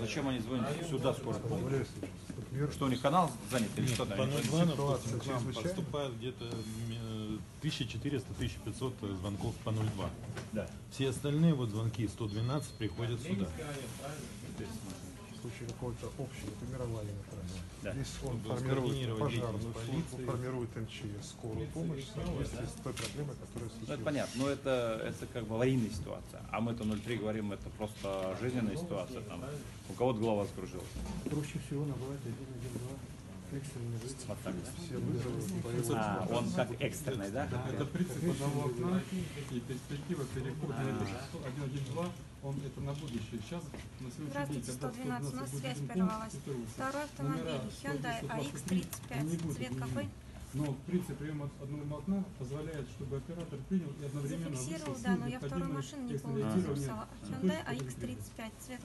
Зачем они звонят сюда мир- Что у них канал занят или что там? По 02, допустим, Ситуация к нам чрезвычайная. поступает где-то э, 1400-1500 звонков по 02. Да. Все остальные вот звонки 112 приходят сюда. В случае какого-то общего формирования на трассе. Да. Если он Чтобы формирует пожарную службу, формирует МЧС, скорую помощь в соответствии с той проблемой, которая Ну, случилась. это понятно, но это, это как бы аварийная ситуация. А мы-то 03 говорим, это просто жизненная ситуация. Там, у кого-то голова скружилась. Проще всего набрать 112 экстренный вызов. Вот так, да? Все вызовы. А, он как экстренный, да? Это принцип одного окна и перспектива перехода. Это 112, он это на будущее. Сейчас, на сегодняшний день, Здравствуйте, когда 112. У нас связь прервалась. Второй автомобиль Hyundai 123, AX35. не будет Цвет какой? Но принцип приема одного окна позволяет, чтобы оператор принял и одновременно Зафиксировал, да, но я вторую машину не полностью записала. Hyundai точку, которая AX35. Цвет